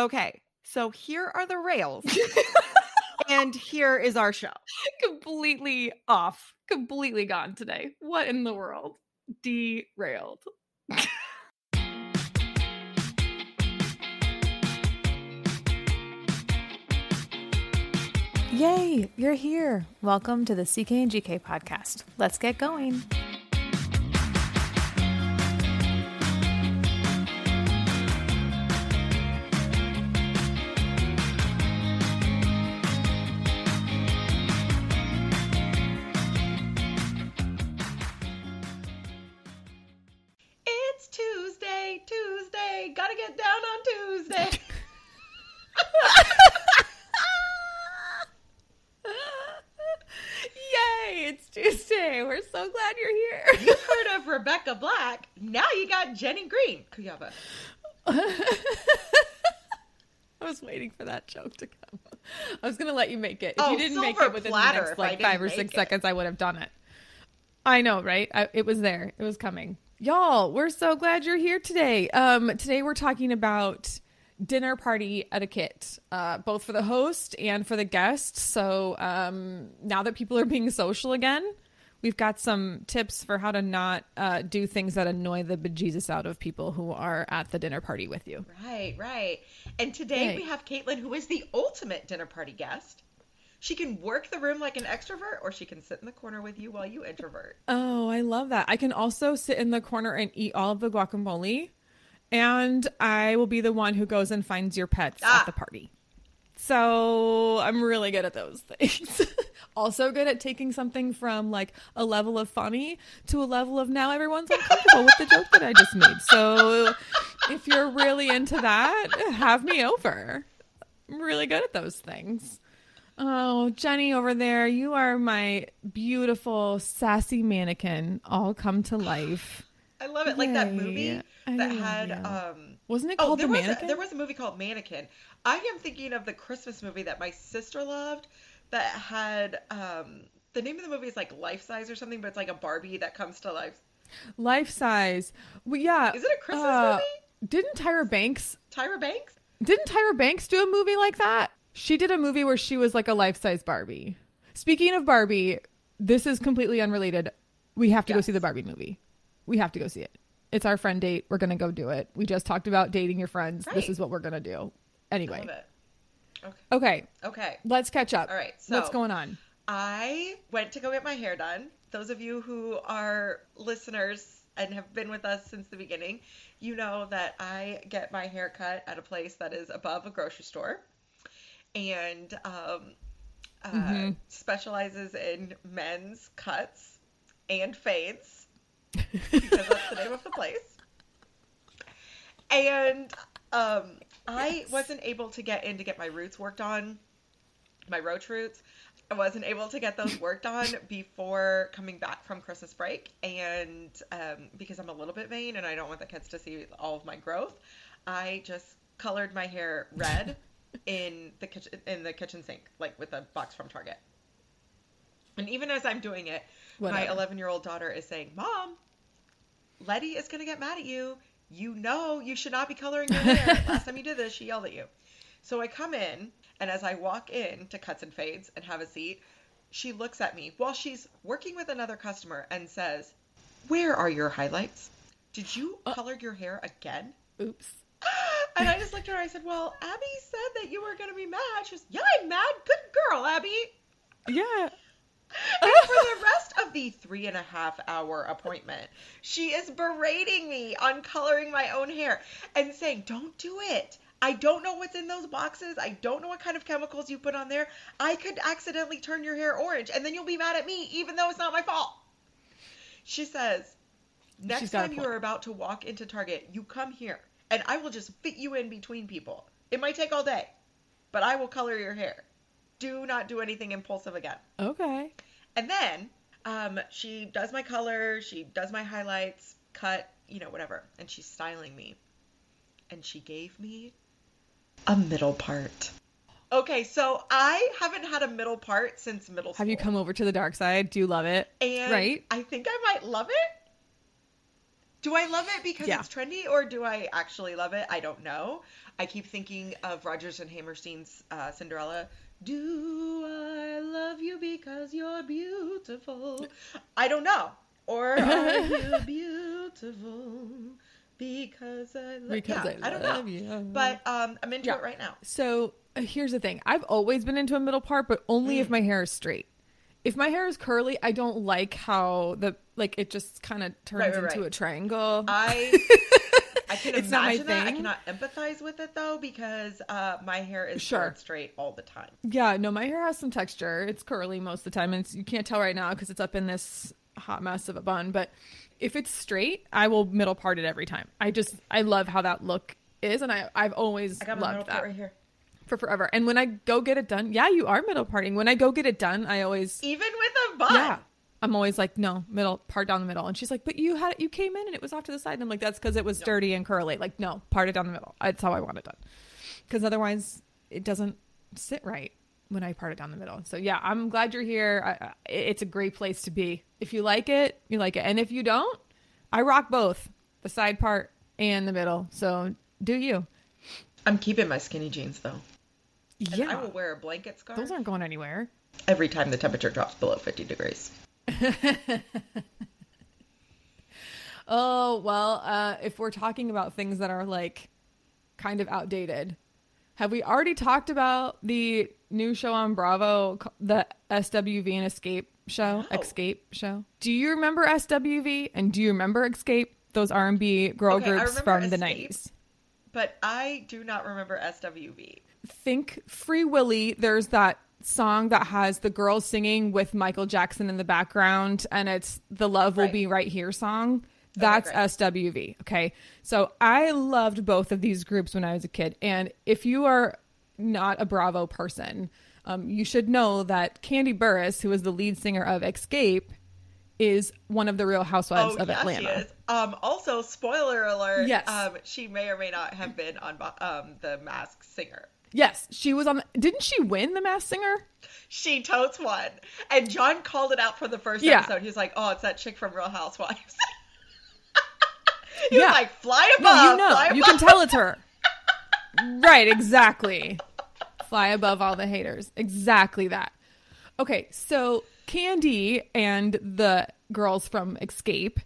Okay, so here are the rails, and here is our show. completely off, completely gone today. What in the world? Derailed. Yay, you're here. Welcome to the CK and GK podcast. Let's get going. Got Jenny Green. I was waiting for that joke to come. I was gonna let you make it. If Oh, you didn't make it within the next like five or six it. seconds, I would have done it. I know, right? I, it was there. It was coming. Y'all, we're so glad you're here today. Um, today we're talking about dinner party etiquette, uh, both for the host and for the guest. So um, now that people are being social again, we've got some tips for how to not uh, do things that annoy the bejesus out of people who are at the dinner party with you. Right, right. And today Yay. we have Caitlin, who is the ultimate dinner party guest. She can work the room like an extrovert, or she can sit in the corner with you while you introvert. Oh, I love that. I can also sit in the corner and eat all of the guacamole. And I will be the one who goes and finds your pets Ah. at the party. So I'm really good at those things. also good at taking something from like a level of funny to a level of now everyone's uncomfortable with the joke that I just made. So if you're really into that, have me over. I'm really good at those things. Oh, Jenny over there, you are my beautiful, sassy mannequin all come to life. I love it. Like that movie I that had um Wasn't it Oh, called there The was, Mannequin? a, there was a movie called Mannequin. I am thinking of the Christmas movie that my sister loved that had um the name of the movie is like Life Size or something, but it's like a Barbie that comes to life. Life size. Well, yeah. Is it a Christmas uh, movie? Didn't Tyra Banks Tyra Banks? didn't Tyra Banks do a movie like that? She did a movie where she was like a life size Barbie. Speaking of Barbie, this is completely unrelated. We have to go see the Barbie movie. We have to go see it. It's our friend date. We're gonna go do it. We just talked about dating your friends. This is what we're gonna do. Anyway. Okay. Okay. Okay. Let's catch up. All right, So What's going on? I went to go get my hair done. Those of you who are listeners and have been with us since the beginning, you know that I get my hair cut at a place that is above a grocery store and um, uh, specializes in men's cuts and fades because that's the name of the place. And um, I wasn't able to get in to get my roots worked on, my roach roots. I wasn't able to get those worked on before coming back from Christmas break, and um, because I'm a little bit vain and I don't want the kids to see all of my growth, I just colored my hair red in the kitchen in the kitchen sink, like with a box from Target. And even as I'm doing it, my 11 year old daughter is saying, "Mom, Letty is gonna get mad at you. You know you should not be coloring your hair. Last time you did this, she yelled at you." So I come in, and as I walk in to cuts and fades and have a seat, she looks at me while she's working with another customer and says, "Where are your highlights? Did you uh. color your hair again?" Oops. And I just looked at her. And I said, "Well, Abby said that you were gonna be mad." She goes, "Yeah, I'm mad. Good girl, Abby." Yeah. And for the rest of the three and a half hour appointment, she is berating me on coloring my own hair and saying, Don't do it. I don't know what's in those boxes. I don't know what kind of chemicals you put on there. I could accidentally turn your hair orange and then you'll be mad at me, even though it's not my fault. She says, Next time you are about to walk into Target, you come here and I will just fit you in between people. It might take all day, but I will color your hair. Do not do anything impulsive again. Okay. And then um, she does my color, she does my highlights, cut, you know, whatever. And she's styling me. And she gave me a middle part. Okay, so I haven't had a middle part since middle school. Have you come over to the dark side? Do you love it? And right? I think I might love it. Do I love it because Yeah. it's trendy or do I actually love it? I don't know. I keep thinking of Rodgers and Hammerstein's uh, Cinderella. Do I love you because you're beautiful? I don't know. Or are you beautiful because I love Because yeah, I don't love know. you. But um, I'm into Yeah. it right now. So uh, here's the thing. I've always been into a middle part, but only Mm. if my hair is straight. If my hair is curly, I don't like how the like it just kind of turns Right, right, into right. a triangle. I I can It's not my imagine that. I cannot empathize with it though because uh, my hair is Sure. straight all the time. yeah, no, my hair has some texture. It's curly most of the time, and it's, you can't tell right now because it's up in this hot mess of a bun. But if it's straight, I will middle part it every time. I just I love how that look is, and I I've always I got my loved middle that right here. for forever. And when I go get it done, yeah, you are middle parting. When I go get it done, I always Even with a bun. Yeah. I'm always like, no, middle, part down the middle. And she's like, but you had, you came in and it was off to the side. And I'm like, that's because it was dirty and curly. Like, no, part it down the middle. That's how I want it done. Because otherwise, it doesn't sit right when I part it down the middle. So yeah, I'm glad you're here. I, I, it's a great place to be. If you like it, you like it. And if you don't, I rock both the side part and the middle. So do you? I'm keeping my skinny jeans though. And Yeah. I will wear a blanket scarf Those aren't going anywhere. every time the temperature drops below 50 degrees. Oh, well, uh, if we're talking about things that are like kind of outdated, have we already talked about the new show on Bravo, the SWV and Xscape show, No. Xscape show? Do you remember SWV and do you remember Xscape? Those R&B girl Okay, groups from the 90s. But I do not remember SWV. Think Free Willy. There's that song that has the girls singing with Michael Jackson in the background, and it's the Love Will Right. Be Right Here song. That's great. SWV. Okay. So I loved both of these groups when I was a kid. And if you are not a Bravo person, um, you should know that Kandi Burruss, who is the lead singer of Xscape, is one of the real housewives oh, of yeah, Atlanta. she is. Um, also, spoiler alert. Yes. Um, she may or may not have been on um, the Mask Singer. Yes, she was on. The, didn't she win the Masked Singer? She totes won, and John called it out for the first Yeah. episode. He was like, "Oh, it's that chick from Real Housewives." he Yeah. was like, "Fly No, above, you know. fly You can tell it's her. right, exactly. Fly above all the haters. Exactly that. Okay, so Kandi and the girls from Xscape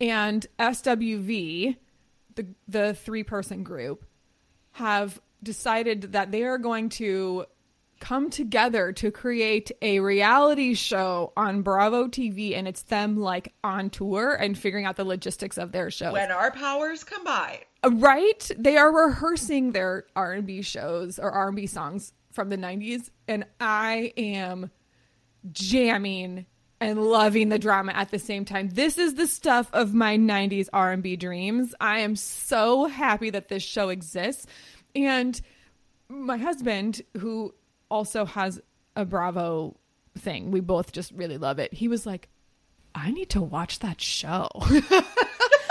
and SWV, the the three person group, have decided that they are going to come together to create a reality show on Bravo TV and it's them like on tour and figuring out the logistics of their show. When our powers combine. Uh, right they are rehearsing their r&b shows or r&b songs from the 90s and i am jamming and loving the drama at the same time this is the stuff of my 90s r&b dreams i am so happy that this show exists and my husband who also has a bravo thing we both just really love it he was like i need to watch that show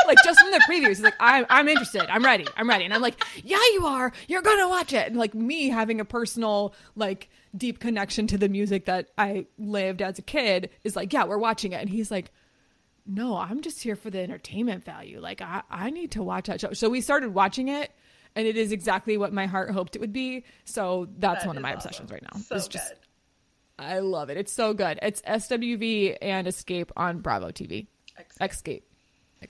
like just from the previews. He's like, I'm, I'm interested. I'm ready. I'm ready. And I'm like, yeah, you are. You're gonna watch it. And like me having a personal, like, deep connection to the music that I lived as a kid is like, yeah, we're watching it. And he's like, no, I'm just here for the entertainment value. Like, I, I need to watch that show. So we started watching it, and it is exactly what my heart hoped it would be. So that's That one of my awesome. obsessions right now. So it's just, good. I love it. It's so good. It's SWV and Xscape on Bravo TV. Excellent. Xscape.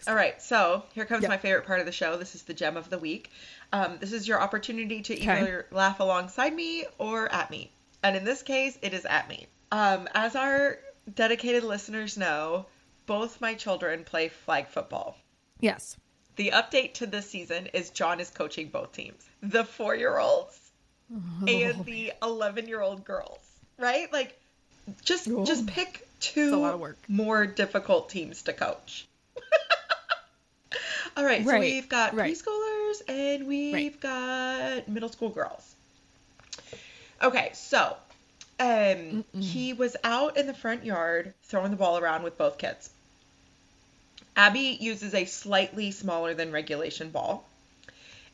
All right, so here comes Yeah. my favorite part of the show. This is the gem of the week. Um, this is your opportunity to Okay. either laugh alongside me or at me. And in this case, it is at me. Um, as our dedicated listeners know, both my children play flag football. Yes. The update to this season is John is coaching both teams the four year olds and the 11 year old girls, right? Like, just Oh. just pick two a lot of work. more difficult teams to coach. All right, so we've got right. preschoolers and we've Right. got middle school girls. Okay, so um, he was out in the front yard throwing the ball around with both kids. Abby uses a slightly smaller than regulation ball.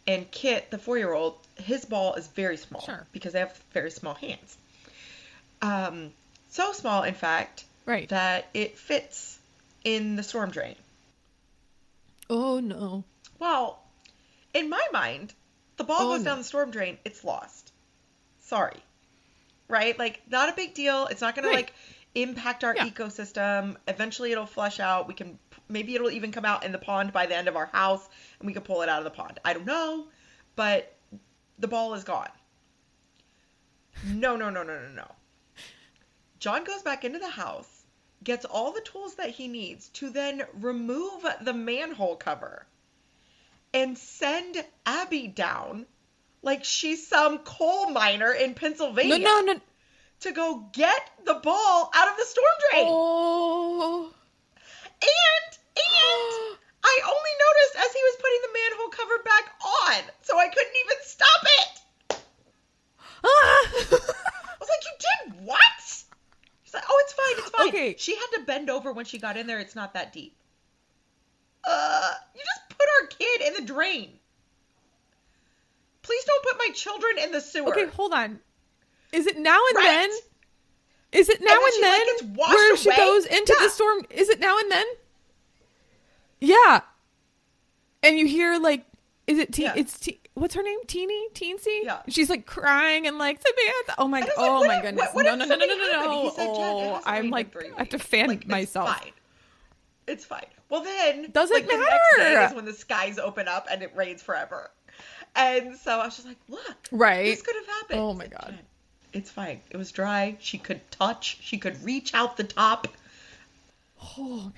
And Kit, the four year old, his ball is very small Sure. because they have very small hands. Um, so small, in fact, Right. that it fits in the storm drain. Oh no. Well, in my mind, the ball Oh, goes no. down the storm drain, it's lost. Sorry. Right? Like, not a big deal. It's not going Right. to, like, impact our Yeah. ecosystem. Eventually, it'll flush out. We can, maybe it'll even come out in the pond by the end of our house, and we can pull it out of the pond. I don't know, but the ball is gone. No, no, no, no, no, no. John goes back into the house, gets all the tools that he needs to then remove the manhole cover and send Abby down like she's some coal miner in No, Pennsylvania no, no. to go get the ball out of the storm drain. Oh. And and I only noticed as he was putting the manhole cover back on, so I couldn't even stop it. Ah. I was like, "You did what?" She's like, "Oh, it's fine, it's fine." Okay. She had to bend over when she got in there. It's not that deep. Uh, you just put our kid in the drain. Please don't put my children in the sewer. okay, hold on. Is it now and Right. then? Is it now then and then, like, where she goes into Yeah. the storm? Is it now and then? Yeah. And you hear like, is it? Te- Yeah. It's te- what's her name? Teeny Teensy. Yeah. She's like crying and like Samantha. Oh my. Was Oh like, my goodness. what- what no, no, no, no, no, no, no. He said, "Jen, it Oh, I'm like, I have to fan Like, it's myself. fine. It's fine. Well, then Doesn't like, The next day matter. is when the skies open up and it rains forever. And so I was just like, look, Right. this could have happened. Oh my God. It's fine. It was dry. She could touch. She could reach out the top. Oh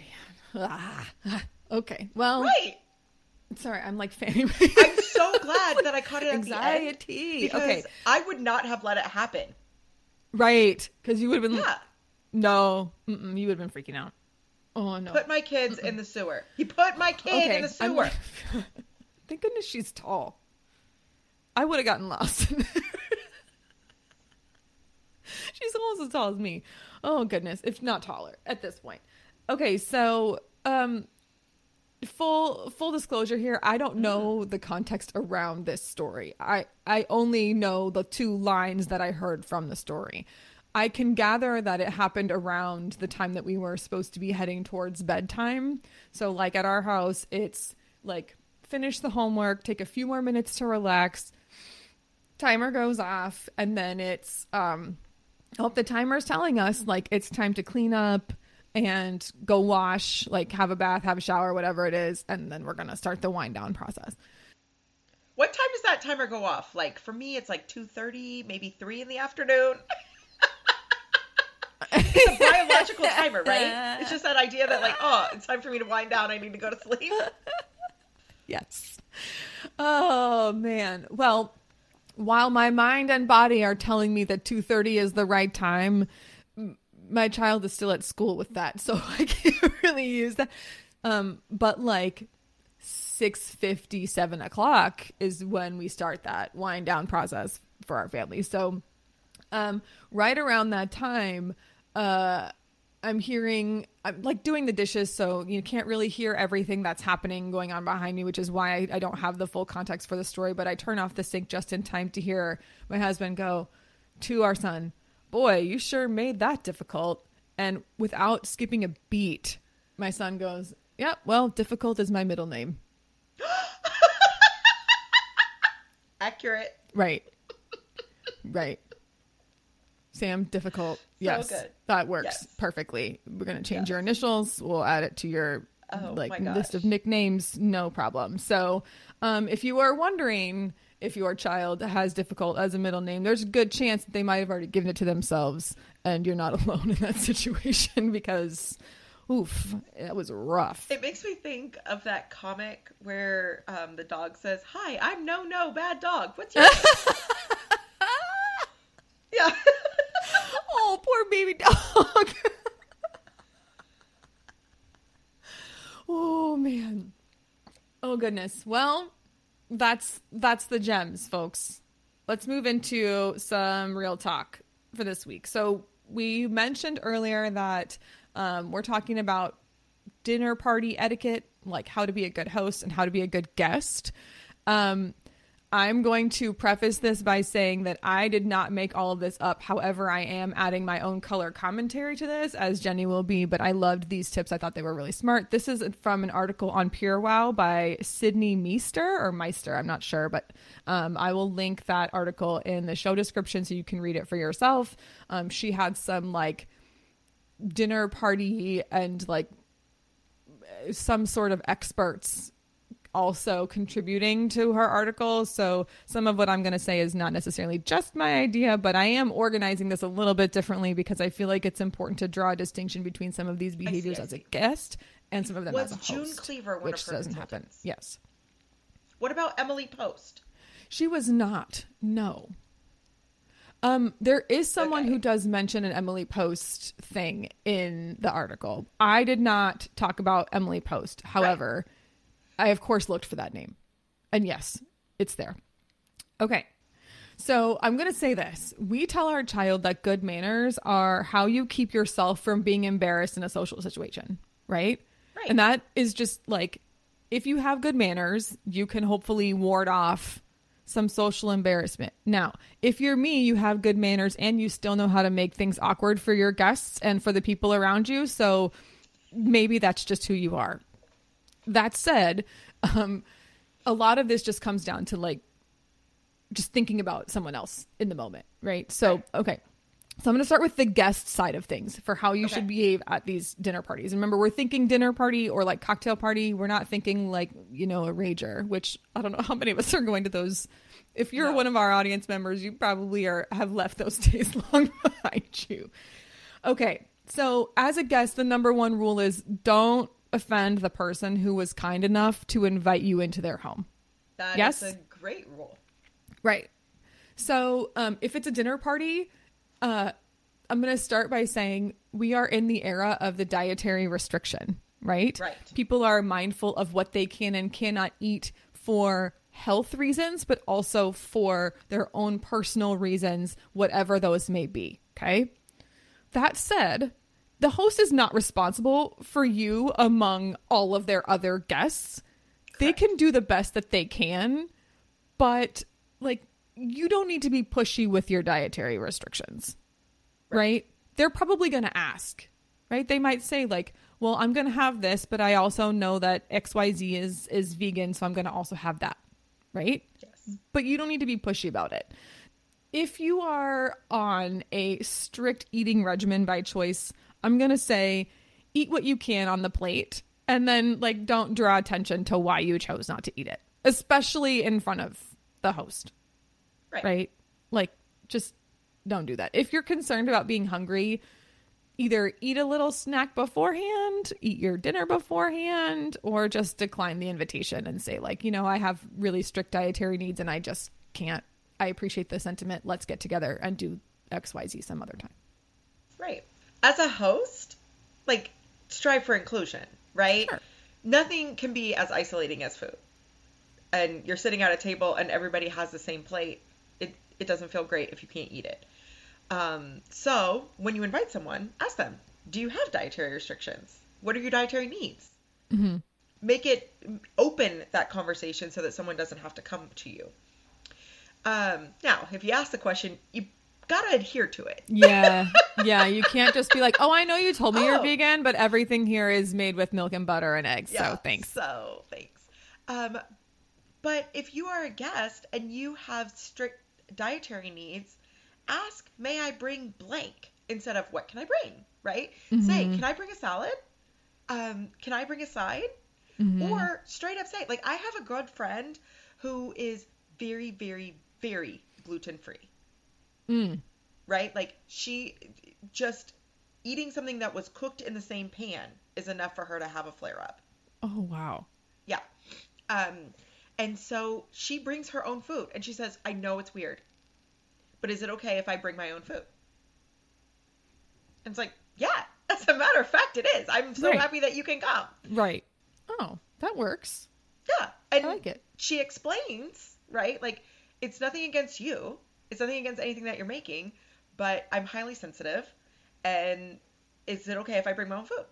man. Ah. Okay. Well, Right. sorry. I'm like fanning. I'm so glad that I caught it at the end Anxiety. Okay. I would not have let it happen. Right. Because you would have been. Yeah. No. Mm-mm, you would have been freaking out. Oh no. Put my kids in the sewer. He put my kid in the sewer. like- Thank goodness she's tall. I would have gotten lost. she's almost as tall as me. Oh goodness, if not taller at this point. Okay, so um full full disclosure here, I don't know the context around this story. I I only know the two lines that I heard from the story. I can gather that it happened around the time that we were supposed to be heading towards bedtime. So like at our house, it's like finish the homework, take a few more minutes to relax, timer goes off and then it's um oh the timer's telling us like it's time to clean up and go wash like have a bath have a shower whatever it is and then we're gonna start the wind down process What time does that timer go off? Like for me, it's like two thirty, maybe three in the afternoon. it's a biological timer, right? It's just that idea that like, oh, it's time for me to wind down. I need to go to sleep. yes oh man well while my mind and body are telling me that 2.30 is the right time my child is still at school with that so i can't really use that. Um but like 6.50 7 o'clock is when we start that wind down process for our family. So um right around that time uh i'm hearing i'm like doing the dishes so you can't really hear everything that's happening going on behind me which is why I, I don't have the full context for the story but i turn off the sink just in time to hear my husband go to our son boy you sure made that difficult and without skipping a beat my son goes yeah well difficult is my middle name Accurate. Right. right. Sam, difficult. Yes. That works Yes. perfectly. We're going to change your initials. We'll add it to your Oh, like list of nicknames. No problem. So, um, if you are wondering if your child has difficult as a middle name, there's a good chance that they might have already given it to themselves and you're not alone in that situation because, oof, that was rough. It makes me think of that comic where um, the dog says, "Hi, I'm no no bad dog. What's your name?" yeah. oh, poor baby dog. oh man. Oh goodness. Well, that's that's the gems, folks. Let's move into some real talk for this week. So we mentioned earlier that um, we're talking about dinner party etiquette, like how to be a good host and how to be a good guest. Um, I'm going to preface this by saying that I did not make all of this up. However, I am adding my own color commentary to this, as Jenny will be. But I loved these tips. I thought they were really smart. This is from an article on PureWow by Sydney Meester or Meister. I'm not sure, but um, I will link that article in the show description so you can read it for yourself. Um, she had some like dinner party and like some sort of experts also contributing to her article. So some of what I'm going to say is not necessarily just my idea, but I am organizing this a little bit differently because I feel like it's important to draw a distinction between some of these behaviors I as a guest and some of them Was as a June host, Cleaver one which of her doesn't happen. Yes, What about Emily Post? she was not. No. Um, there is someone Okay. who does mention an Emily Post thing in the article. I did not talk about Emily Post. However, I of course looked for that name. And yes, it's there. Okay. So I'm going to say this. We tell our child that good manners are how you keep yourself from being embarrassed in a social situation, right? Right. And that is just like if you have good manners, you can hopefully ward off some social embarrassment. Now, if you're me, you have good manners and you still know how to make things awkward for your guests and for the people around you. So maybe that's just who you are. That said, um, a lot of this just comes down to like just thinking about someone else in the moment, right? So, okay. So I'm going to start with the guest side of things for how you Okay. should behave at these dinner parties. And remember, we're thinking dinner party or like cocktail party. We're not thinking like, you know, a rager, which I don't know how many of us are going to those. If you're No. one of our audience members, you probably are have left those days long behind you. Okay. So, as a guest, the number one rule is don't offend the person who was kind enough to invite you into their home. That is Yes? a great rule. Right. So, um, if it's a dinner party, uh, I'm going to start by saying we are in the era of the dietary restriction, right? Right. People are mindful of what they can and cannot eat for health reasons, but also for their own personal reasons, whatever those may be. Okay. That said, the host is not responsible for you among all of their other guests. They can do the best that they can, but like you don't need to be pushy with your dietary restrictions. Right? They're probably going to ask. Right? They might say like, "Well, I'm going to have this, but I also know that XYZ is is vegan, so I'm going to also have that." Right? Yes. but you don't need to be pushy about it. If you are on a strict eating regimen by choice, I'm going to say eat what you can on the plate and then like don't draw attention to why you chose not to eat it, especially in front of the host, Right. right? Like just don't do that. If you're concerned about being hungry, either eat a little snack beforehand, eat your dinner beforehand, or just decline the invitation and say, like, you know, I have really strict dietary needs and I just can't. I appreciate the sentiment. Let's get together and do XYZ some other time. Right. As a host, like strive for inclusion, right? Sure. Nothing can be as isolating as food. And you're sitting at a table and everybody has the same plate. It it doesn't feel great if you can't eat it. Um, so when you invite someone, ask them, do you have dietary restrictions? What are your dietary needs? Mm-hmm. Make it open that conversation so that someone doesn't have to come to you. Um, now, if you ask the question, you gotta adhere to it. Yeah. yeah. You can't just be like, oh, I know you told me you're Oh. vegan, but everything here is made with milk and butter and eggs. So thanks. So thanks. Um, but if you are a guest and you have strict dietary needs, ask, "May I bring blank?" instead of "What can I bring?" Right? Say, Mhm. "Can I bring a salad?" Um, "Can I bring a side?" Mhm. Or straight up say, like, I have a good friend who is very, very, very gluten free. Mm. Right? Like she just eating something that was cooked in the same pan is enough for her to have a flare up. Oh, wow. Yeah. Um, and so she brings her own food and she says, I know it's weird, but is it okay if I bring my own food? And it's like, yeah, as a matter of fact, it is. I'm so Right. happy that you can come. Right. Oh, that works. Yeah. And I like it. she explains, right? Like, it's nothing against you, it's nothing against anything that you're making, but I'm highly sensitive. And is it okay if I bring my own food?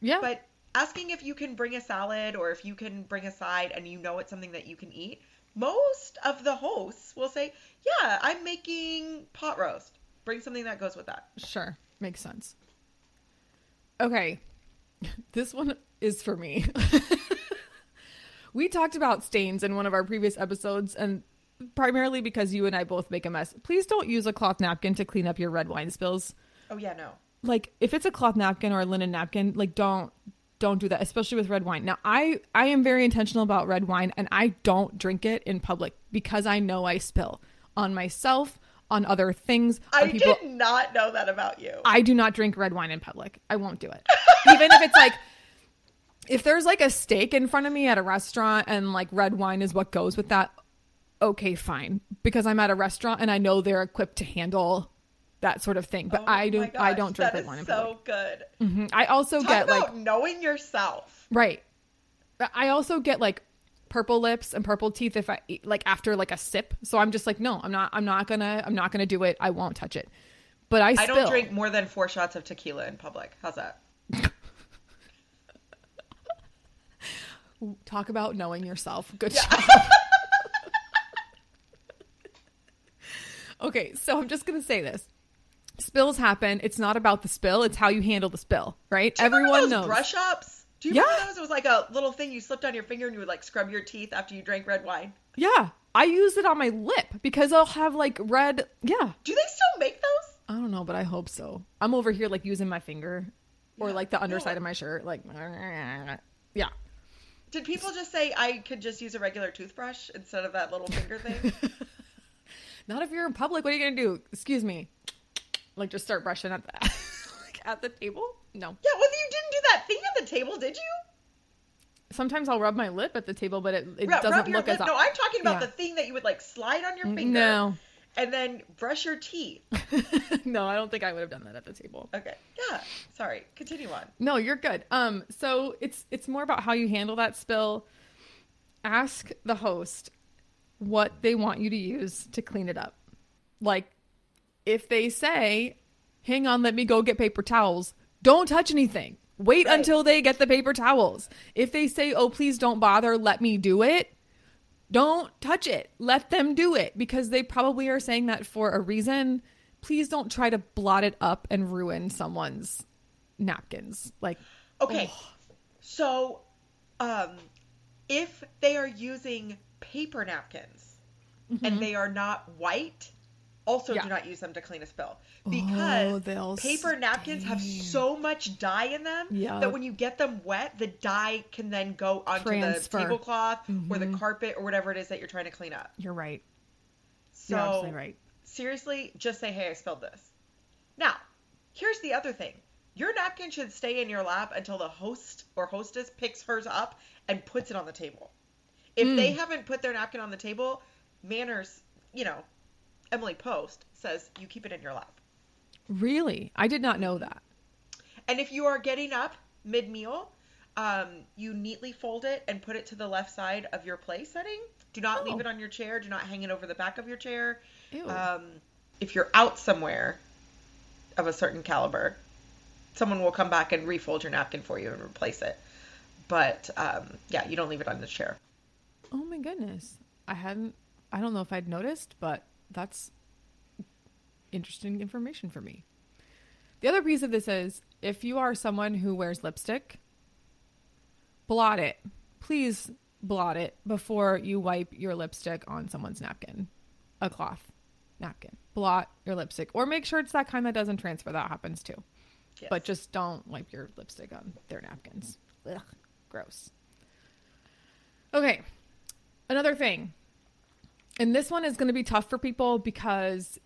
Yeah. But asking if you can bring a salad or if you can bring a side and you know it's something that you can eat, most of the hosts will say, "Yeah, I'm making pot roast. Bring something that goes with that." Sure. Makes sense. Okay. This one is for me. we talked about stains in one of our previous episodes, and primarily because you and I both make a mess. Please don't use a cloth napkin to clean up your red wine spills. Oh yeah, no. Like if it's a cloth napkin or a linen napkin, like don't don't do that, especially with red wine. Now, I I am very intentional about red wine and I don't drink it in public because I know I spill on myself, on other things, on I people. did not know that about you. I do not drink red wine in public. I won't do it. Even if it's like if there's like a steak in front of me at a restaurant and like red wine is what goes with that, okay, fine. Because I'm at a restaurant and I know they're equipped to handle that sort of thing. But Oh I don't I don't drink that red wine in so good. Mhm. I also Talk get about like knowing yourself. right. I also get like purple lips and purple teeth if I like after like a sip. So I'm just like, no, I'm not I'm not gonna I'm not gonna do it. I won't touch it. But I I don't drink more than four shots of tequila in public. How's that? Talk about knowing yourself. Good job. okay, so I'm just going to say this. Spills happen. It's not about the spill, it's how you handle the spill, right? Do you Everyone those knows. brush ups. Do you Yeah. remember those? It was like a little thing you slipped on your finger and you would like scrub your teeth after you drank red wine. Yeah. I use it on my lip because I'll have like red. Yeah. Do they still make those? I don't know, but I hope so. I'm over here like using my finger or Yeah. like the No. underside of my shirt. Like, yeah. Did people just say I could just use a regular toothbrush instead of that little finger thing? Not if you're in public. What are you going to do? Excuse me. Like, just start brushing at the, like, at the table? No. yeah, well, you didn't do that thing at the table, did you? Sometimes I'll rub my lip at the table, but it, it Rub- doesn't rub look lip. as No, I'm talking about Yeah. the thing that you would like slide on your finger No. and then brush your teeth. no, I don't think I would have done that at the table. Okay. Yeah. Sorry. Continue on. No, you're good. Um, so it's it's more about how you handle that spill. Ask the host what they want you to use to clean it up. Like if they say, "Hang on, let me go get paper towels." Don't touch anything. Wait Right. until they get the paper towels. If they say, "Oh, please don't bother, let me do it." Don't touch it. Let them do it because they probably are saying that for a reason. Please don't try to blot it up and ruin someone's napkins. Like, Okay. So, um, if they are using paper napkins and they are not white, also Mm-hmm. Yeah. do not use them to clean a spill because Oh, paper napkins have so much dye in them Yup. that when you get them wet, the dye can then go onto Transfer. the tablecloth or the Mhm. carpet or whatever it is that you're trying to clean up. you're right. So, You're absolutely right. seriously, just say, hey, I spilled this. Now, here's the other thing your napkin should stay in your lap until the host or hostess picks hers up and puts it on the table. If Mm. they haven't put their napkin on the table, manners, you know, Emily Post says you keep it in your lap. Really? I did not know that. And if you are getting up mid meal, um, you neatly fold it and put it to the left side of your play setting. Do not Oh. leave it on your chair. Do not hang it over the back of your chair. Um, if you're out somewhere of a certain caliber, someone will come back and refold your napkin for you and replace it. But um, yeah, you don't leave it on the chair. Oh my goodness. I hadn't I don't know if I'd noticed, but that's interesting information for me. The other piece of this is if you are someone who wears lipstick, blot it. Please blot it before you wipe your lipstick on someone's napkin, a cloth napkin. Blot your lipstick or make sure it's that kind that doesn't transfer. That happens too. Yes. But just don't wipe your lipstick on their napkins. Ugh, gross. Okay, another thing. And this one is going to be tough for people because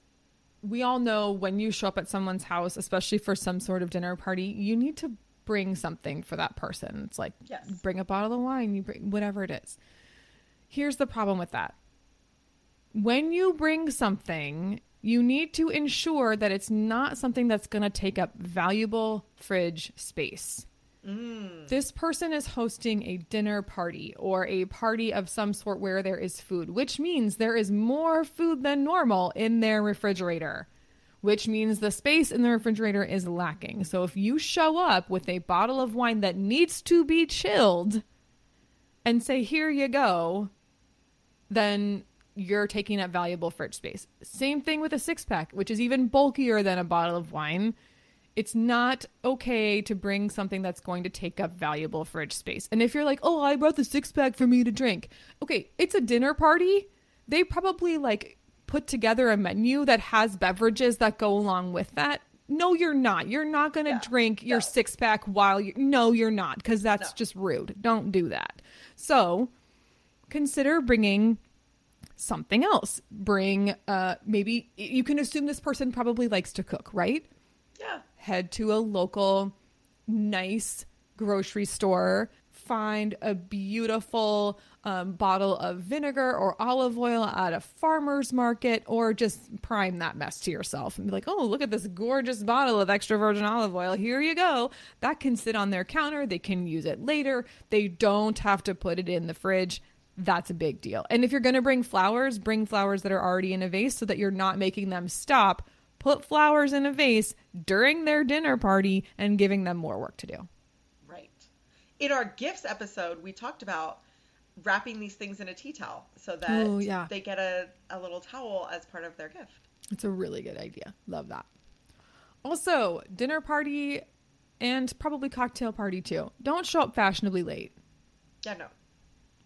we all know when you show up at someone's house, especially for some sort of dinner party, you need to bring something for that person. It's like Yes. bring a bottle of wine, you bring whatever it is. Here's the problem with that. When you bring something, you need to ensure that it's not something that's going to take up valuable fridge space. Mm. This person is hosting a dinner party or a party of some sort where there is food, which means there is more food than normal in their refrigerator, which means the space in the refrigerator is lacking. So if you show up with a bottle of wine that needs to be chilled and say, Here you go, then you're taking up valuable fridge space. Same thing with a six pack, which is even bulkier than a bottle of wine. It's not okay to bring something that's going to take up valuable fridge space. And if you're like, oh, I brought the six pack for me to drink, okay, it's a dinner party. They probably like put together a menu that has beverages that go along with that. No, you're not. You're not going to drink your No. six pack while you. No, you're not, because that's No. just rude. Don't do that. So consider bringing something else. Bring, uh, maybe you can assume this person probably likes to cook, right? Yeah. Head to a local nice grocery store find a beautiful um, bottle of vinegar or olive oil at a farmer's market or just prime that mess to yourself and be like oh look at this gorgeous bottle of extra virgin olive oil here you go that can sit on their counter they can use it later they don't have to put it in the fridge that's a big deal. And if you're going to bring flowers, bring flowers that are already in a vase so that you're not making them stop. Put flowers in a vase during their dinner party and giving them more work to do. Right. In our gifts episode, we talked about wrapping these things in a tea towel so that Oh, yeah. they get a, a little towel as part of their gift. It's a really good idea. Love that. Also, dinner party and probably cocktail party too. Don't show up fashionably late. Yeah, no.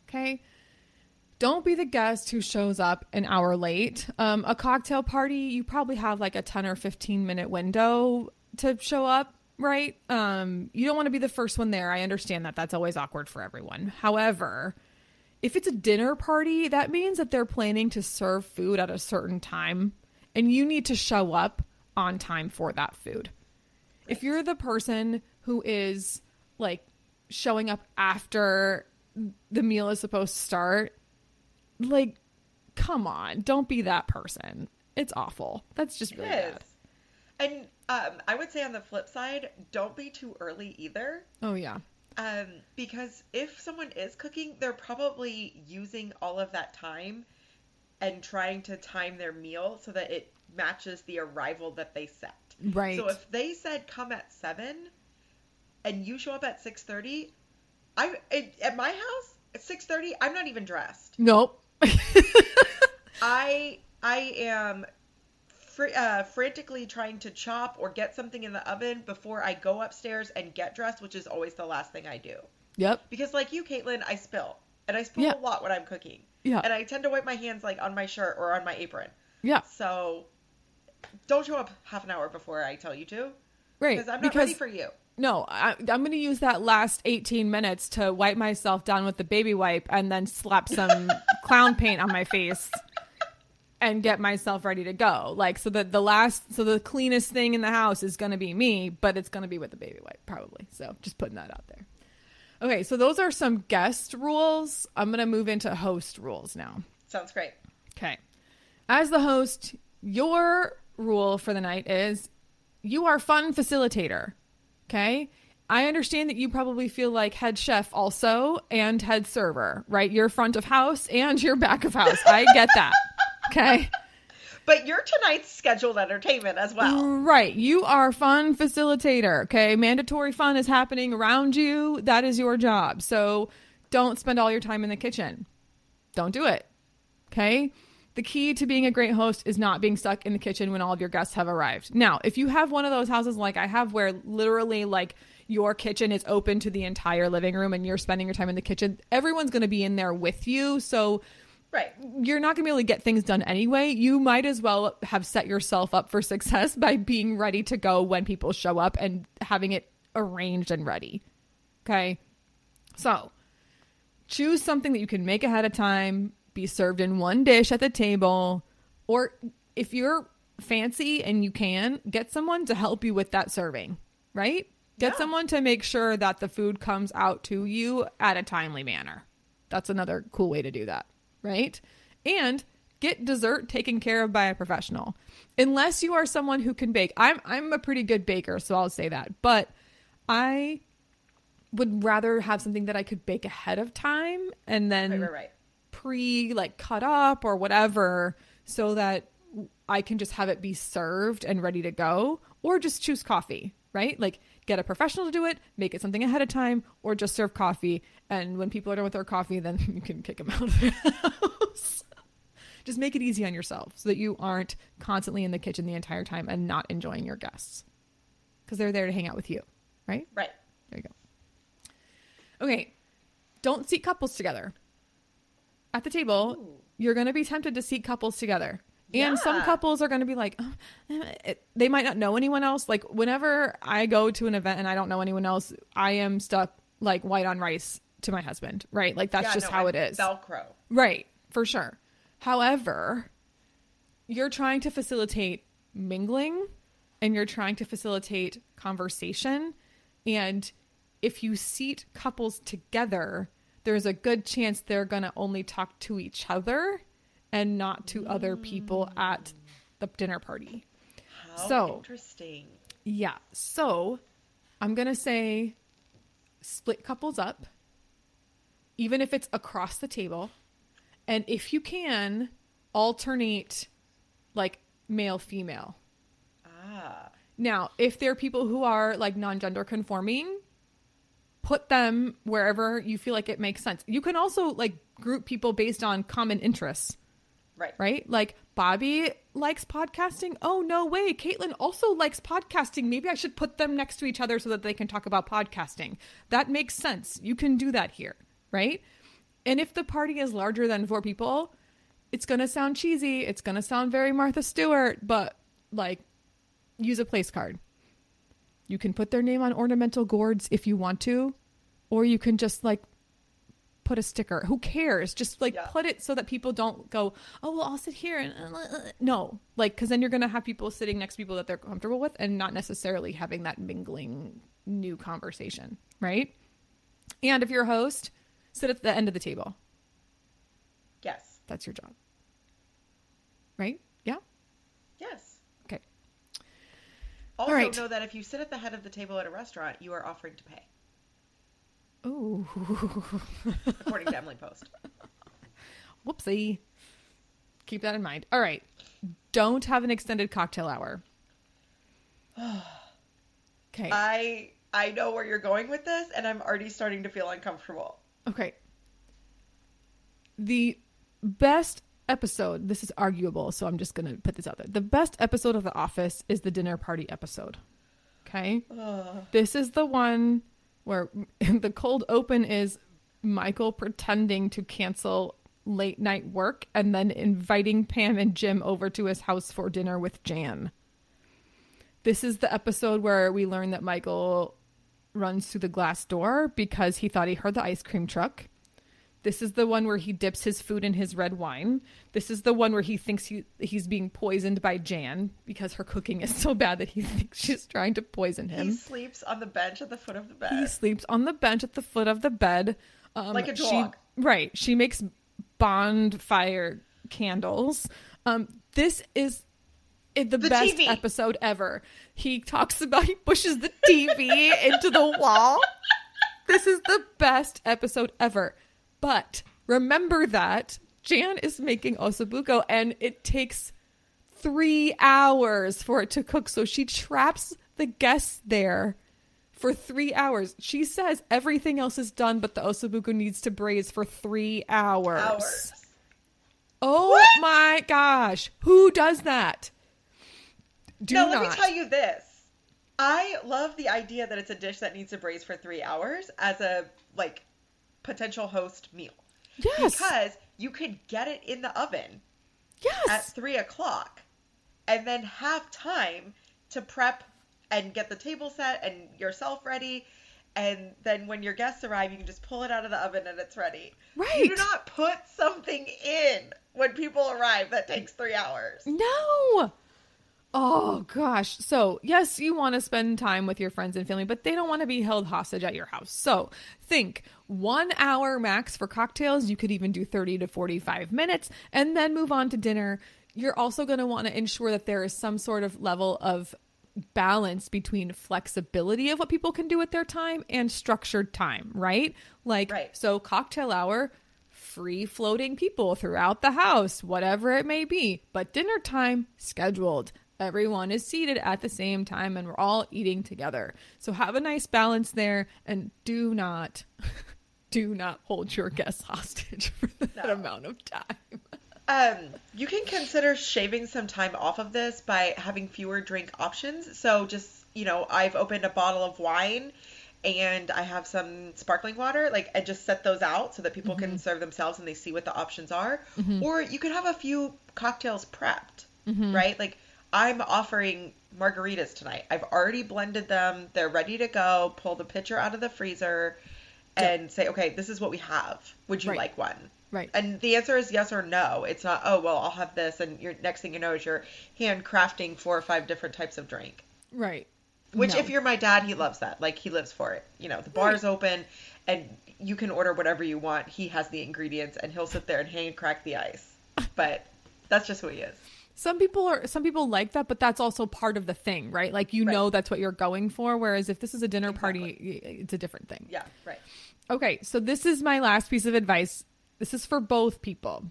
Okay. Don't be the guest who shows up an hour late. Um, a cocktail party, you probably have like a 10 or 15 minute window to show up, right? Um, you don't want to be the first one there. I understand that. That's always awkward for everyone. However, if it's a dinner party, that means that they're planning to serve food at a certain time and you need to show up on time for that food. If you're the person who is like showing up after the meal is supposed to start, like, come on, don't be that person. It's awful. That's just really bad. And um, I would say on the flip side, don't be too early either. Oh, yeah. Um, because if someone is cooking, they're probably using all of that time and trying to time their meal so that it matches the arrival that they set. Right. So if they said come at seven, and you show up at six thirty, I at my house at six thirty, I'm not even dressed. nope. I I am fr- uh, frantically trying to chop or get something in the oven before I go upstairs and get dressed, which is always the last thing I do. yep. Because like you, Caitlin, I spill. And I spill Yeah. a lot when I'm cooking. Yeah. And I tend to wipe my hands like on my shirt or on my apron. Yeah. So don't show up half an hour before I tell you to. Right. Because I'm not ready for you. No, I, I'm going to use that last 18 minutes to wipe myself down with the baby wipe and then slap some clown paint on my face and get myself ready to go. Like, so that the last, so the cleanest thing in the house is going to be me, but it's going to be with the baby wipe, probably. So just putting that out there. Okay, so those are some guest rules. I'm going to move into host rules now. Sounds great. Okay. As the host, your rule for the night is you are fun facilitator. Okay. I understand that you probably feel like head chef also and head server, right? You're front of house and you're back of house. I get that. Okay. But you're tonight's scheduled entertainment as well. Right. You are fun facilitator. Okay. Mandatory fun is happening around you. That is your job. So don't spend all your time in the kitchen. Don't do it. Okay. The key to being a great host is not being stuck in the kitchen when all of your guests have arrived. Now, if you have one of those houses like I have where literally like your kitchen is open to the entire living room and you're spending your time in the kitchen, everyone's going to be in there with you. So Right. you're not going to be able to get things done anyway. You might as well have set yourself up for success by being ready to go when people show up and having it arranged and ready. Okay. So choose something that you can make ahead of time, be served in one dish at the table, or if you're fancy and you can, get someone to help you with that serving, right? Get Yeah. someone to make sure that the food comes out to you at a timely manner. That's another cool way to do that, right? And get dessert taken care of by a professional. Unless you are someone who can bake. I'm I'm a pretty good baker, so I'll say that. But I would rather have something that I could bake ahead of time and then Right, right, right. Pre like cut up or whatever so that I can just have it be served and ready to go or just choose coffee, right? Like get a professional to do it, make it something ahead of time, or just serve coffee. And when people are done with their coffee, then you can kick them out of their house. just make it easy on yourself so that you aren't constantly in the kitchen the entire time and not enjoying your guests because they're there to hang out with you, right? Right. There you go. Okay, don't seat couples together. At the table, you're going to be tempted to seat couples together. And some couples are going to be like, "Oh, eh," they might not know anyone else. Like, whenever I go to an event and I don't know anyone else, I am stuck like white on rice to my husband, right? Like, that's Yeah, just no, how I'm it is. Velcro. Right, for sure. However, you're trying to facilitate mingling and you're trying to facilitate conversation. And if you seat couples together, there's a good chance they're going to only talk to each other and not to other people at the dinner party. How So- interesting. Yeah. So I'm going to say split couples up, even if it's across the table. And if you can, alternate like male female. Ah. Now, if there are people who are like non gender conforming, put them wherever you feel like it makes sense. You can also like group people based on common interests Right. right? Like Bobby likes podcasting. Oh no way, Caitlin also likes podcasting. Maybe I should put them next to each other so that they can talk about podcasting. That makes sense. You can do that here, right? And if the party is larger than four people, it's gonna sound cheesy. It's gonna sound very Martha Stewart, but like, use a place card. You can put their name on ornamental gourds if you want to, or you can just like put a sticker. Who cares? Just like Yeah. put it so that people don't go, oh, well, I'll sit here and uh, uh, uh." no, like because then you're gonna have people sitting next to people that they're comfortable with and not necessarily having that mingling new conversation, right? And if you're a host, sit at the end of the table. Yes. That's your job, right? Yeah. Yes. Okay. Also right. know that if you sit at the head of the table at a restaurant, you are offering to pay, Ooh, according to Emily Post. whoopsie. Keep that in mind. All right. Don't have an extended cocktail hour. Okay. I I know where you're going with this, and I'm already starting to feel uncomfortable. Okay. The best episode, this is arguable, so I'm just going to put this out there. The best episode of The Office is the dinner party episode. Okay? This is the one where the cold open is Michael pretending to cancel late night work and then inviting Pam and Jim over to his house for dinner with Jan. This is the episode where we learn that Michael runs through the glass door because he thought he heard the ice cream truck. This is the one where he dips his food in his red wine. This is the one where he thinks he he's being poisoned by Jan because her cooking is so bad that he thinks she's trying to poison him. He sleeps on the bench at the foot of the bed. He sleeps on the bench at the foot of the bed. Um, Like a she- right. She makes bonfire candles. Um, this is the, The best TV. episode ever. He talks about, he pushes the TV into the wall. This is the best episode ever. But remember that Jan is making osso buco and it takes three hours for it to cook. So she traps the guests there for three hours. She says everything else is done, but the osso buco needs to braise for three hours. Hours. Oh What? my gosh. Who does that? Do now not. let me tell you this. I love the idea that it's a dish that needs to braise for three hours as a like potential host meal yes. because you could get it in the oven yes. at three o'clock and then have time to prep and get the table set and yourself ready and then when your guests arrive you can just pull it out of the oven and it's ready Right. you do not put something in when people arrive that takes three hours No. Oh gosh. So, yes, you want to spend time with your friends and family, but they don't want to be held hostage at your house. So, think 1 hour max for cocktails. You could even do 30 to 45 minutes and then move on to dinner. You're also going to want to ensure that there is some sort of level of balance between flexibility of what people can do with their time and structured time, right? Like Right. so cocktail hour free floating people throughout the house, whatever it may be. But dinner time scheduled. Everyone is seated at the same time and we're all eating together. So have a nice balance there and do not do not hold your guests hostage for that No. amount of time. Um, you can consider shaving some time off of this by having fewer drink options. So just, you know, I've opened a bottle of wine and I have some sparkling water. Like I just set those out so that people can mm-hmm. serve themselves and they see what the options are. Mm-hmm. Or you could have a few cocktails prepped, mm-hmm. right? Like I'm offering margaritas tonight. I've already blended them. They're ready to go. Pull the pitcher out of the freezer and say, okay, this is what we have. Would you Right. like one? Right. And the answer is yes or no. It's not, oh, well, I'll have this. And your next thing you know is you're handcrafting four or five different types of drink. Right. Which, No. if you're my dad, he loves that. Like, he lives for it. You know, the bar bar's open and you can order whatever you want. He has the ingredients and he'll sit there and hand crack the ice. But that's just who he is. Some people are some people like that, but that's also part of the thing, right? Like you Right. know that's what you're going for. Whereas if this is a dinner party, it's a different thing. Yeah, right. Okay, so this is my last piece of advice. This is for both people,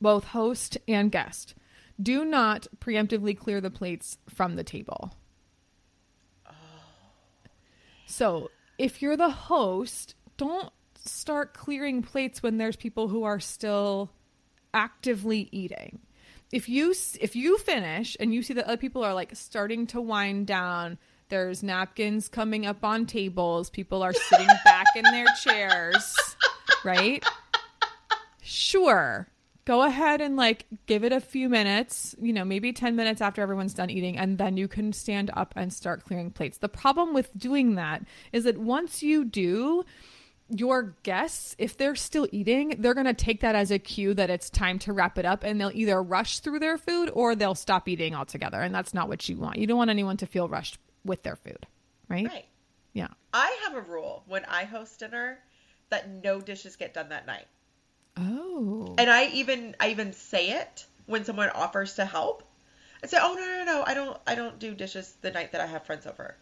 both host and guest. Do not preemptively clear the plates from the table. So, if you're the host, don't start clearing plates when there's people who are still actively eating. If you if you finish and you see that other people are like starting to wind down, there's napkins coming up on tables, people are sitting back in their chairs, right? Sure. Go ahead and like give it a few minutes, you know, maybe 10 minutes after everyone's done eating, and then you can stand up and start clearing plates. The problem with doing that is that once you do, your guests, if they're still eating, they're going to take that as a cue that it's time to wrap it up and they'll either rush through their food or they'll stop eating altogether. And that's not what you want. You don't want anyone to feel rushed with their food, right? Right. Yeah. I have a rule when I host dinner that no dishes get done that night. Oh. And I even I even say it when someone offers to help. I say, "Oh no, no, no, I don't I don't do dishes the night that I have friends over."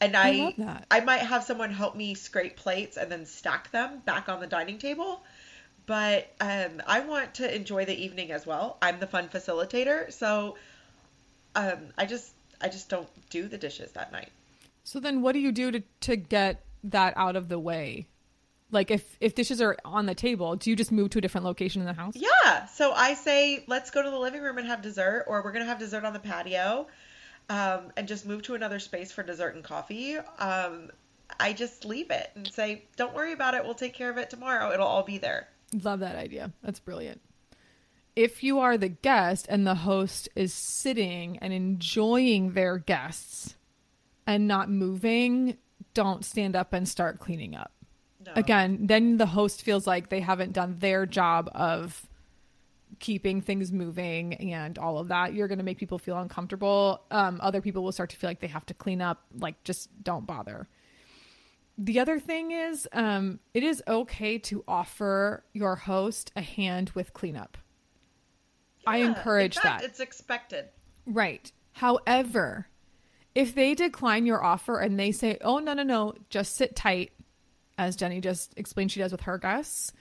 And I I. I might have someone help me scrape plates and then stack them back on the dining table. But um, I want to enjoy the evening as well. I'm the fun facilitator, so um, I just I just don't do the dishes that night. So then what do you do to, to get that out of the way? Like if, if dishes are on the table, do you just move to a different location in the house? Yeah. So I say, let's go to the living room and have dessert, or we're going to have dessert on the patio um, and just move to another space for dessert and coffee. Um, I just leave it and say, don't worry about it. We'll take care of it tomorrow. It'll all be there. Love that idea. That's brilliant. If you are the guest and the host is sitting and enjoying their guests and not moving, don't stand up and start cleaning up. No. Again, then the host feels like they haven't done their job of keeping things moving and all of that. You're going to make people feel uncomfortable. Um, other people will start to feel like they have to clean up. Like, just don't bother. The other thing is, um, it is okay to offer your host a hand with cleanup. I encourage In fact, that. It's expected. Right. However, if they decline your offer and they say, oh, no, no, no, just sit tight, as Jenny just explained she does with her guests,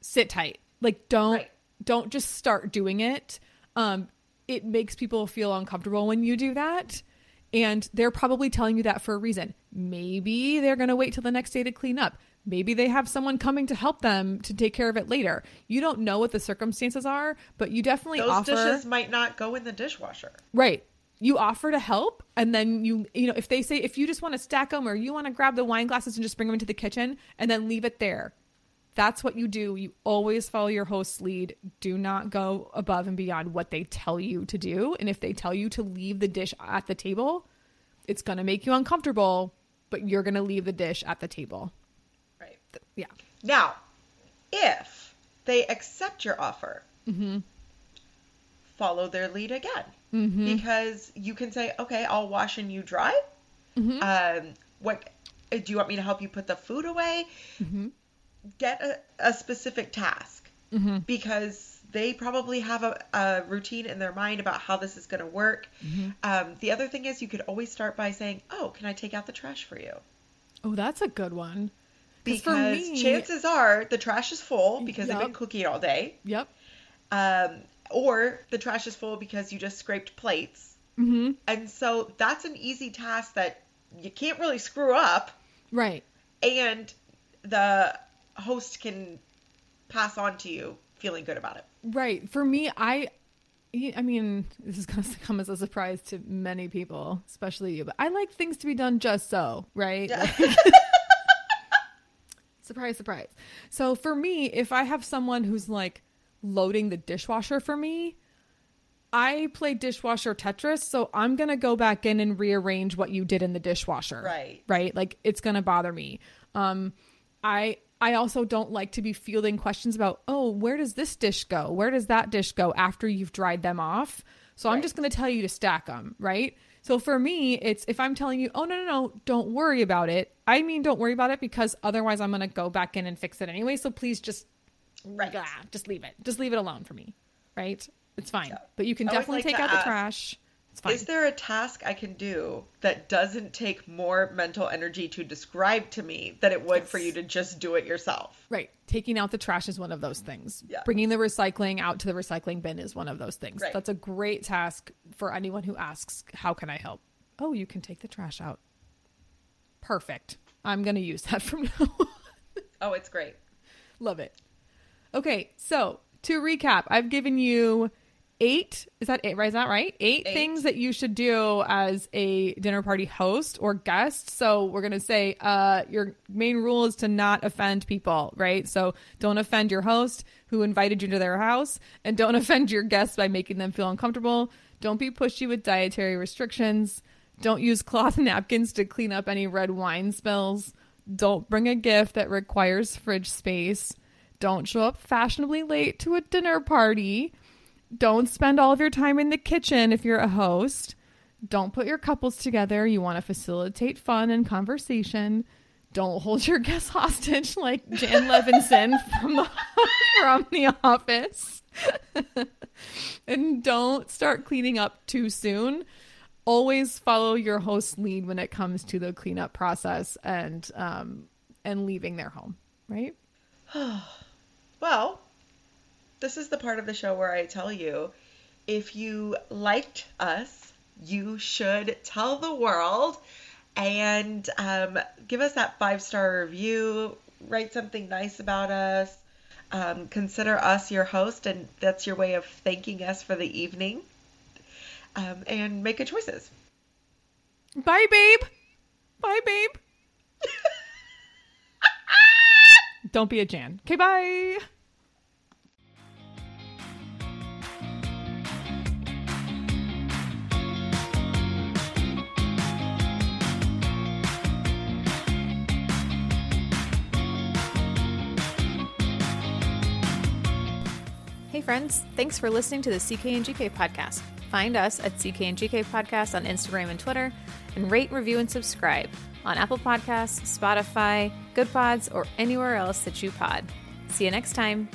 sit tight. Like, don't. Right. Don't just start doing it. Um, it makes people feel uncomfortable when you do that. And they're probably telling you that for a reason. Maybe they're going to wait till the next day to clean up. Maybe they have someone coming to help them to take care of it later. You don't know what the circumstances are, but you definitely Those offer dishes might not go in the dishwasher. Right. You offer to help, and then you, you know, if they say, if you just want to stack them or you want to grab the wine glasses and just bring them into the kitchen and then leave it there, that's what you do. You always follow your host's lead. Do not go above and beyond what they tell you to do. And if they tell you to leave the dish at the table, it's going to make you uncomfortable, but you're going to leave the dish at the table. Right. Yeah. Now, if they accept your offer, Mm-hmm. follow their lead again. Mm-hmm. Because you can say, okay, I'll wash and you dry. Mm-hmm. Um, what do you want me to help you put the food away? Get a, a specific task Mm-hmm. because they probably have a, a routine in their mind about how this is going to work. Mm-hmm. Um, the other thing is, you could always start by saying, "Oh, can I take out the trash for you?" Oh, that's a good one. Because me- chances are the trash is full because they've been cooking all day. Yep. Um, or the trash is full because you just scraped plates. Mm-hmm. And so that's an easy task that you can't really screw up, Right. and the host can pass on to you feeling good about it. Right. For me, I I mean, this is going to come as a surprise to many people, especially you, but I like things to be done just so, right? Like- surprise, surprise. So for me, if I have someone who's like loading the dishwasher for me, I play dishwasher Tetris, so I'm going to go back in and rearrange what you did in the dishwasher. Right. Right? Like it's going to bother me. Um I I also don't like to be fielding questions about, "Oh, where does this dish go? Where does that dish go after you've dried them off?" So I'm just going to tell you to stack them, right? So for me, it's if I'm telling you, "Oh, no, no, no, don't worry about it." I mean, don't worry about it because otherwise I'm going to go back in and fix it anyway. So please just Right. ah, just leave it. Just leave it alone for me, right? It's fine. Yeah. But you can definitely like take to out the trash. Is there a task I can do that doesn't take more mental energy to describe to me than it would for you to just do it yourself? Right. Taking out the trash is one of those things. Yeah. Bringing the recycling out to the recycling bin is one of those things. Right. That's a great task for anyone who asks, How can I help? Oh, you can take the trash out. Perfect. I'm going to use that from now on. Oh, it's great. Love it. Okay. So to recap, I've given you eight. Is that eight? Right? Is that right? Eight, Eight. things that you should do as a dinner party host or guest. So we're gonna say uh, your main rule is to not offend people, right? So don't offend your host who invited you to their house, and don't offend your guests by making them feel uncomfortable. Don't be pushy with dietary restrictions. Don't use cloth napkins to clean up any red wine spills. Don't bring a gift that requires fridge space. Don't show up fashionably late to a dinner party. Don't spend all of your time in the kitchen if you're a host. Don't put your couples together. You want to facilitate fun and conversation. Don't hold your guests hostage like Jan Levinson from the, from the office. and don't start cleaning up too soon. Always follow your host's lead when it comes to the cleanup process and um, and leaving their home. Right? Well, this is the part of the show where I tell you if you liked us, you should tell the world and um, give us that five star review, write something nice about us, um, consider us your host, and that's your way of thanking us for the evening. Um, and make good choices. Bye, babe. Bye, babe. Don't be a Jan. Okay, bye. Hey friends, thanks for listening to the CK and GK podcast. Find us at CK and GK podcast on Instagram and Twitter, and rate, review, and subscribe on Apple Podcasts, Spotify, Goodpods, or anywhere else that you pod. See you next time.